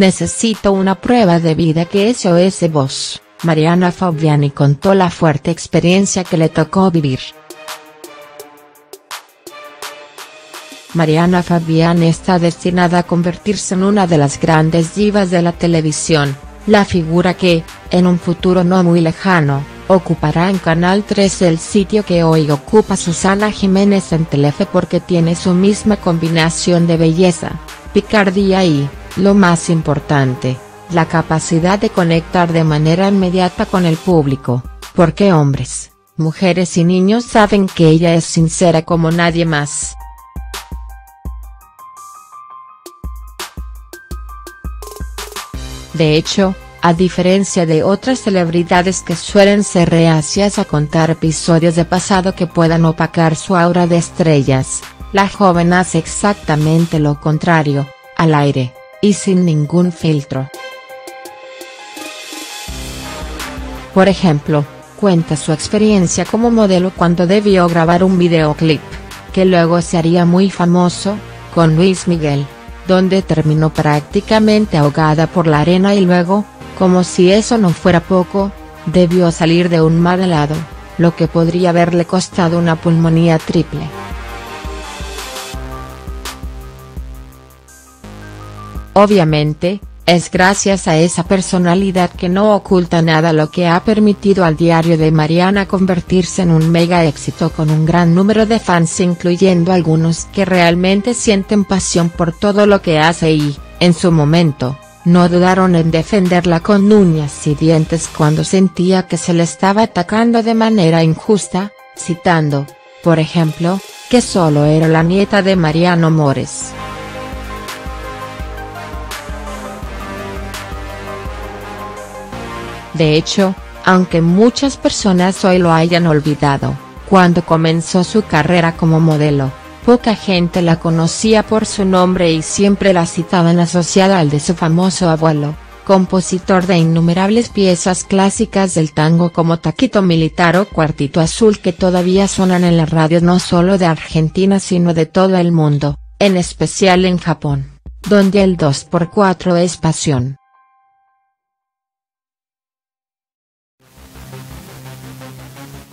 necesito una prueba de vida que SOS Voz, Mariana Fabiani contó la fuerte experiencia que le tocó vivir. Mariana Fabiani está destinada a convertirse en una de las grandes divas de la televisión, la figura que, en un futuro no muy lejano, ocupará en Canal 3 el sitio que hoy ocupa Susana Jiménez en Telefe porque tiene su misma combinación de belleza, picardía y, lo más importante, la capacidad de conectar de manera inmediata con el público, porque hombres, mujeres y niños saben que ella es sincera como nadie más. De hecho, a diferencia de otras celebridades que suelen ser reacias a contar episodios de pasado que puedan opacar su aura de estrellas, la joven hace exactamente lo contrario, al aire, y sin ningún filtro. Por ejemplo, cuenta su experiencia como modelo cuando debió grabar un videoclip, que luego se haría muy famoso, con Luis Miguel, donde terminó prácticamente ahogada por la arena y luego, como si eso no fuera poco, debió salir de un mar helado, lo que podría haberle costado una pulmonía triple. Obviamente, es gracias a esa personalidad que no oculta nada lo que ha permitido al diario de Mariana convertirse en un mega éxito con un gran número de fans incluyendo algunos que realmente sienten pasión por todo lo que hace y, en su momento, no dudaron en defenderla con uñas y dientes cuando sentía que se le estaba atacando de manera injusta, citando, por ejemplo, que solo era la nieta de Mariano Mores. De hecho, aunque muchas personas hoy lo hayan olvidado, cuando comenzó su carrera como modelo, Poca gente la conocía por su nombre y siempre la citaban asociada al de su famoso abuelo, compositor de innumerables piezas clásicas del tango como Taquito Militar o Cuartito Azul que todavía suenan en la radio no solo de Argentina sino de todo el mundo, en especial en Japón, donde el 2x4 es pasión.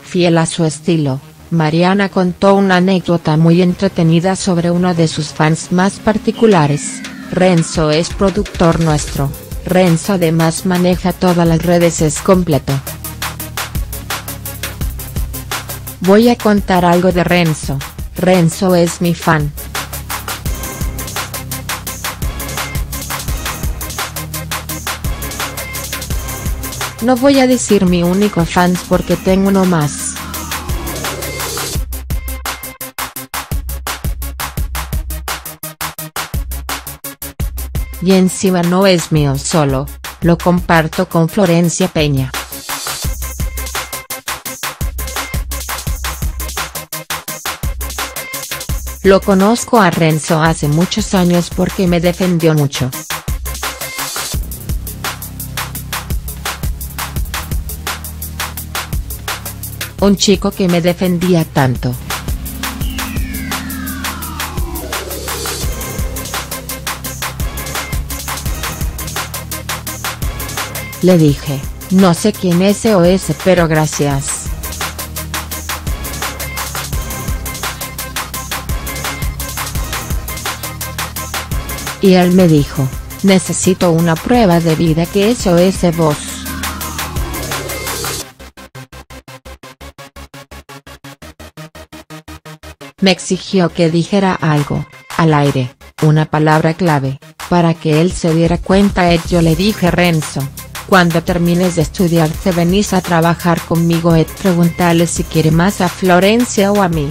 Fiel a su estilo, Mariana contó una anécdota muy entretenida sobre uno de sus fans más particulares, Renzo es productor nuestro, Renzo además maneja todas las redes es completo. Voy a contar algo de Renzo, Renzo es mi fan. No voy a decir mi único fans porque tengo uno más. Y encima no es mío solo, lo comparto con Florencia Peña. Lo conozco a Renzo hace muchos años porque me defendió mucho. Un chico que me defendía tanto. Le dije, no sé quién es SOS pero gracias. Y él me dijo, necesito una prueba de vida que SOS Voz. Me exigió que dijera algo, al aire, una palabra clave, para que él se diera cuenta. Yo le dije Renzo, cuando termines de estudiar te venís a trabajar conmigo et preguntarle si quiere más a Florencia o a mí.